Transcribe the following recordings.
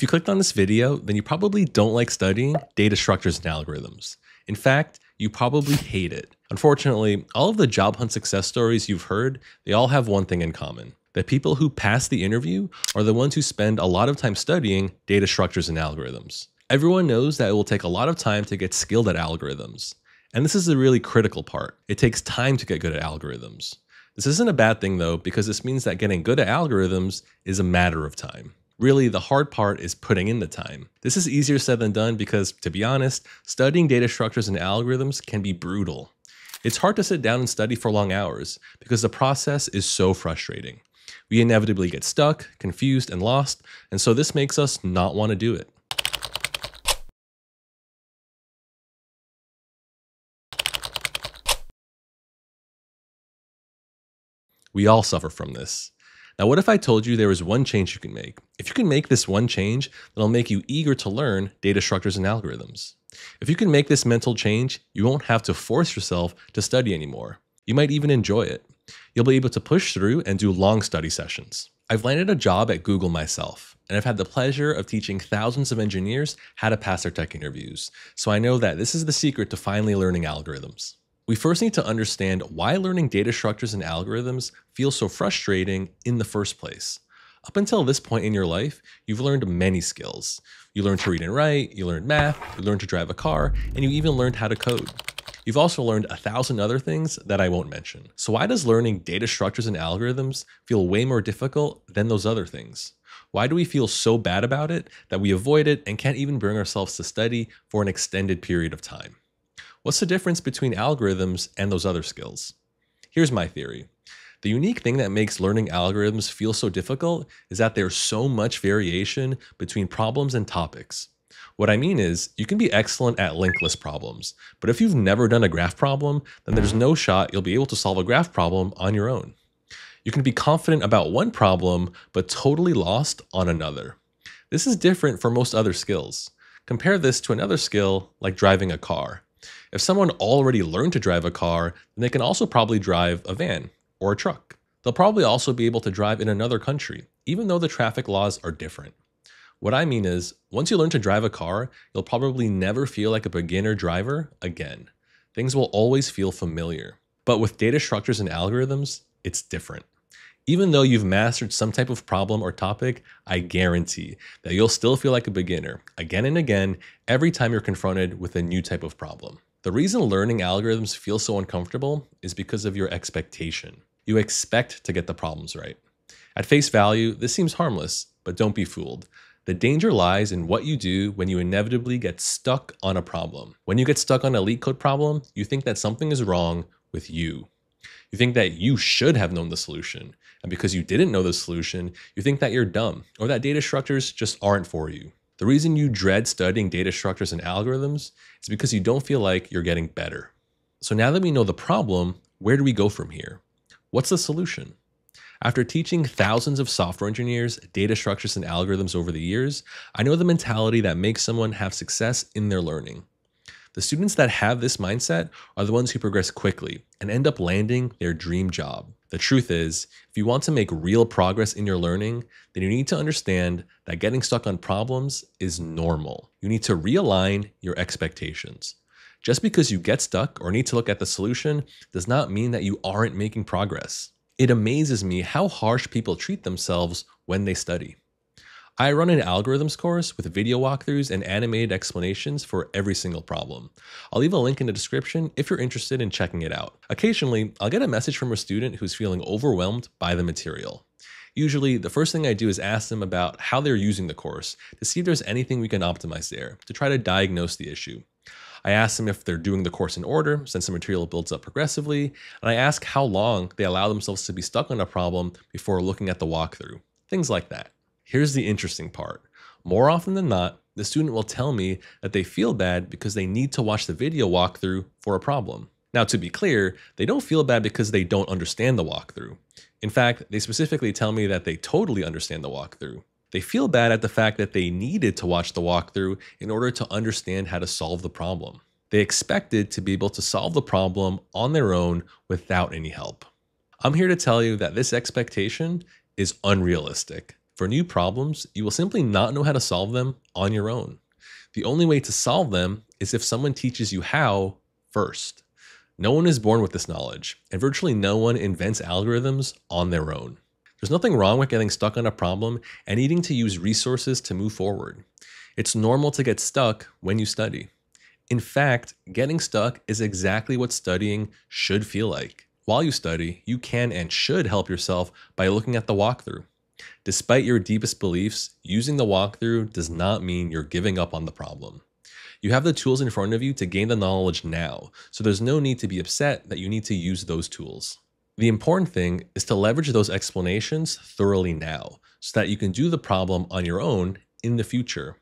If you clicked on this video, then you probably don't like studying data structures and algorithms. In fact, you probably hate it. Unfortunately, all of the job hunt success stories you've heard, they all have one thing in common. That people who pass the interview are the ones who spend a lot of time studying data structures and algorithms. Everyone knows that it will take a lot of time to get skilled at algorithms. And this is the really critical part. It takes time to get good at algorithms. This isn't a bad thing though, because this means that getting good at algorithms is a matter of time. Really, the hard part is putting in the time. This is easier said than done because, to be honest, studying data structures and algorithms can be brutal. It's hard to sit down and study for long hours because the process is so frustrating. We inevitably get stuck, confused, and lost, and so this makes us not want to do it. We all suffer from this. Now, what if I told you there was one change you can make? If you can make this one change, that'll make you eager to learn data structures and algorithms. If you can make this mental change, you won't have to force yourself to study anymore. You might even enjoy it. You'll be able to push through and do long study sessions. I've landed a job at Google myself, and I've had the pleasure of teaching thousands of engineers how to pass their tech interviews, so I know that this is the secret to finally learning algorithms. We first need to understand why learning data structures and algorithms feels so frustrating in the first place. Up until this point in your life, you've learned many skills. You learned to read and write, you learned math, you learned to drive a car, and you even learned how to code. You've also learned a thousand other things that I won't mention. So why does learning data structures and algorithms feel way more difficult than those other things? Why do we feel so bad about it that we avoid it and can't even bring ourselves to study for an extended period of time? What's the difference between algorithms and those other skills? Here's my theory. The unique thing that makes learning algorithms feel so difficult is that there's so much variation between problems and topics. What I mean is, you can be excellent at linked list problems, but if you've never done a graph problem, then there's no shot you'll be able to solve a graph problem on your own. You can be confident about one problem, but totally lost on another. This is different for most other skills. Compare this to another skill like driving a car. If someone already learned to drive a car, then they can also probably drive a van or a truck. They'll probably also be able to drive in another country, even though the traffic laws are different. What I mean is, once you learn to drive a car, you'll probably never feel like a beginner driver again. Things will always feel familiar. But with data structures and algorithms, it's different. Even though you've mastered some type of problem or topic, I guarantee that you'll still feel like a beginner again and again every time you're confronted with a new type of problem. The reason learning algorithms feels so uncomfortable is because of your expectation. You expect to get the problems right. At face value, this seems harmless, but don't be fooled. The danger lies in what you do when you inevitably get stuck on a problem. When you get stuck on a code problem, you think that something is wrong with you. You think that you should have known the solution. And because you didn't know the solution, you think that you're dumb or that data structures just aren't for you. The reason you dread studying data structures and algorithms is because you don't feel like you're getting better. So now that we know the problem, where do we go from here? What's the solution? After teaching thousands of software engineers data structures and algorithms over the years, I know the mentality that makes someone have success in their learning. The students that have this mindset are the ones who progress quickly and end up landing their dream job. The truth is, if you want to make real progress in your learning, then you need to understand that getting stuck on problems is normal. You need to realign your expectations. Just because you get stuck or need to look at the solution does not mean that you aren't making progress. It amazes me how harsh people treat themselves when they study. I run an algorithms course with video walkthroughs and animated explanations for every single problem. I'll leave a link in the description if you're interested in checking it out. Occasionally, I'll get a message from a student who's feeling overwhelmed by the material. Usually, the first thing I do is ask them about how they're using the course to see if there's anything we can optimize there to try to diagnose the issue. I ask them if they're doing the course in order since the material builds up progressively, and I ask how long they allow themselves to be stuck on a problem before looking at the walkthrough. Things like that. Here's the interesting part. More often than not, the student will tell me that they feel bad because they need to watch the video walkthrough for a problem. Now, to be clear, they don't feel bad because they don't understand the walkthrough. In fact, they specifically tell me that they totally understand the walkthrough. They feel bad at the fact that they needed to watch the walkthrough in order to understand how to solve the problem. They expected to be able to solve the problem on their own without any help. I'm here to tell you that this expectation is unrealistic. For new problems, you will simply not know how to solve them on your own. The only way to solve them is if someone teaches you how first. No one is born with this knowledge, and virtually no one invents algorithms on their own. There's nothing wrong with getting stuck on a problem and needing to use resources to move forward. It's normal to get stuck when you study. In fact, getting stuck is exactly what studying should feel like. While you study, you can and should help yourself by looking at the walkthrough. Despite your deepest beliefs, using the walkthrough does not mean you're giving up on the problem. You have the tools in front of you to gain the knowledge now, so there's no need to be upset that you need to use those tools. The important thing is to leverage those explanations thoroughly now, so that you can do the problem on your own in the future.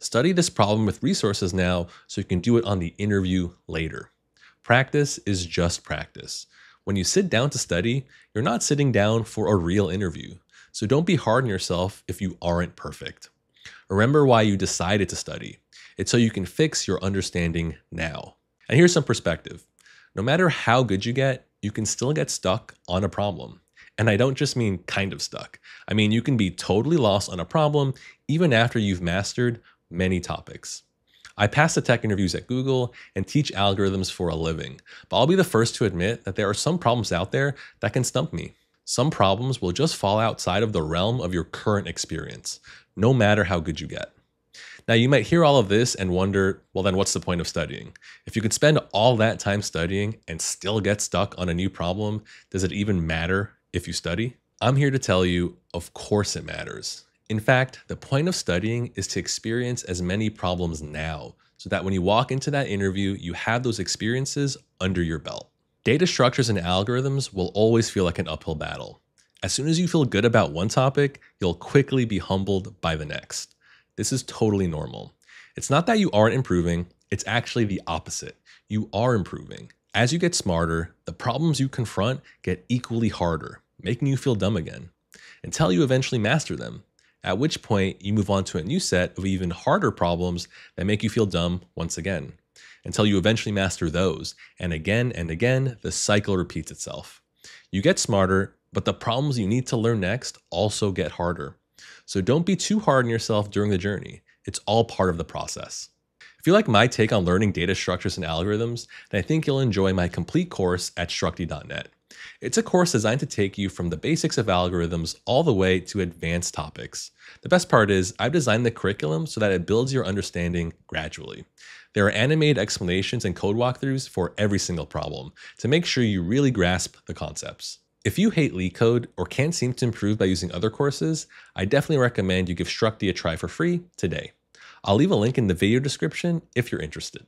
Study this problem with resources now so you can do it on the interview later. Practice is just practice. When you sit down to study, you're not sitting down for a real interview. So don't be hard on yourself if you aren't perfect. Remember why you decided to study. It's so you can fix your understanding now. And here's some perspective no matter how good you get, you can still get stuck on a problem. And I don't just mean kind of stuck. I mean, you can be totally lost on a problem even after you've mastered many topics. I pass the tech interviews at Google and teach algorithms for a living, but I'll be the first to admit that there are some problems out there that can stump me. Some problems will just fall outside of the realm of your current experience, no matter how good you get. Now, you might hear all of this and wonder, well, then what's the point of studying? If you could spend all that time studying and still get stuck on a new problem, does it even matter if you study? I'm here to tell you, of course it matters. In fact, the point of studying is to experience as many problems now so that when you walk into that interview, you have those experiences under your belt. Data structures and algorithms will always feel like an uphill battle. As soon as you feel good about one topic, you'll quickly be humbled by the next. This is totally normal. It's not that you aren't improving, it's actually the opposite. You are improving. As you get smarter, the problems you confront get equally harder, making you feel dumb again, until you eventually master them. At which point, you move on to a new set of even harder problems that make you feel dumb once again, until you eventually master those. And again and again, the cycle repeats itself. You get smarter, but the problems you need to learn next also get harder. So don't be too hard on yourself during the journey. It's all part of the process. If you like my take on learning data structures and algorithms, then I think you'll enjoy my complete course at Structy.net. It's a course designed to take you from the basics of algorithms all the way to advanced topics. The best part is, I've designed the curriculum so that it builds your understanding gradually. There are animated explanations and code walkthroughs for every single problem to make sure you really grasp the concepts. If you hate LeetCode or can't seem to improve by using other courses, I definitely recommend you give Structy a try for free today. I'll leave a link in the video description if you're interested.